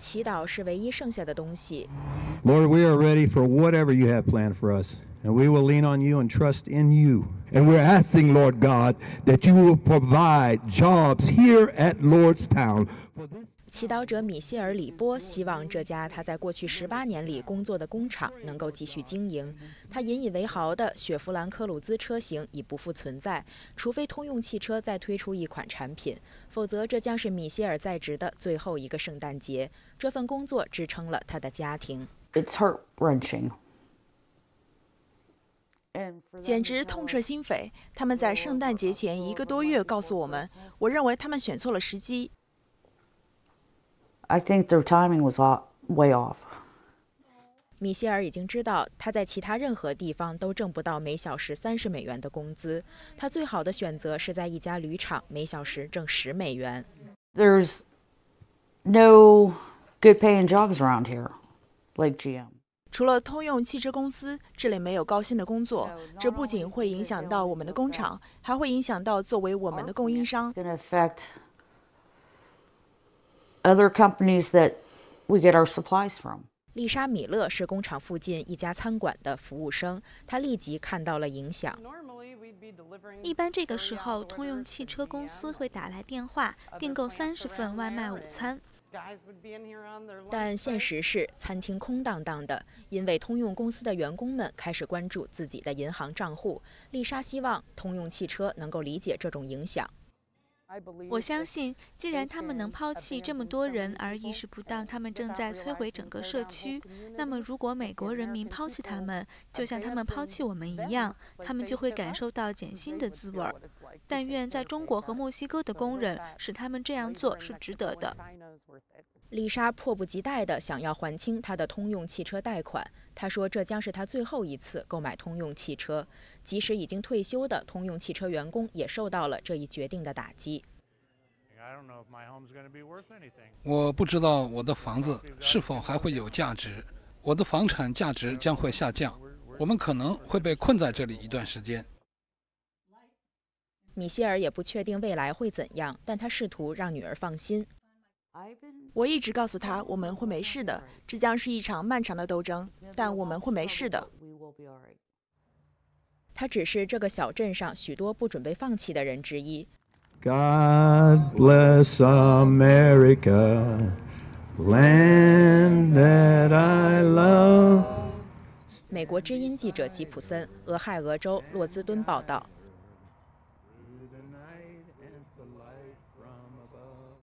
祈祷是唯一剩下的东西。 Lord, we are ready for whatever you have planned for us. And we will lean on you and trust in you. And we're asking, Lord God, that you will provide jobs here at Lordstown. For this 祈祷者米歇尔·里波希望这家他在过去十八年里工作的工厂能够继续经营。他引以为豪的雪佛兰科鲁兹车型已不复存在，除非通用汽车再推出一款产品，否则这将是米歇尔在职的最后一个圣诞节。这份工作支撑了他的家庭。It's heart wrenching. 简直痛彻心扉！他们在圣诞节前一个多月告诉我们，我认为他们选错了时机。I think their timing was off, way off. 米歇尔已经知道，他在其他任何地方都挣不到每小时三十美元的工资。他最好的选择是在一家铝厂，每小时挣十美元。There's no good paying jobs around here, like GM. 除了通用汽车公司，这里没有高薪的工作。这不仅会影响到我们的工厂，还会影响到作为我们的供应商 It's。Other companies that we get our supplies from. 丽莎·米勒是工厂附近一家餐馆的服务生，她立即看到了影响。一般这个时候，通用汽车公司会打来电话订购三十份外卖午餐。但现实是，餐厅空荡荡的，因为通用公司的员工们开始关注自己的银行账户。丽莎希望通用汽车能够理解这种影响。我相信，既然他们能抛弃这么多人而意识不到他们正在摧毁整个社区，那么如果美国人民抛弃他们，就像他们抛弃我们一样，他们就会感受到减薪的滋味儿。但愿在中国和墨西哥的工人使他们这样做是值得的。丽莎迫不及待地想要还清她的通用汽车贷款。她说，这将是她最后一次购买通用汽车。即使已经退休的通用汽车员工也受到了这一决定的打击。我不知道我的房子是否还会有价值，我的房产价值将会下降，我们可能会被困在这里一段时间。米歇尔也不确定未来会怎样，但他试图让女儿放心。我一直告诉他，我们会没事的，这将是一场漫长的斗争，但我们会没事的。他只是这个小镇上许多不准备放弃的人之一。God bless America, land that I love. 美国之音记者吉普森，俄亥俄州洛兹敦报道。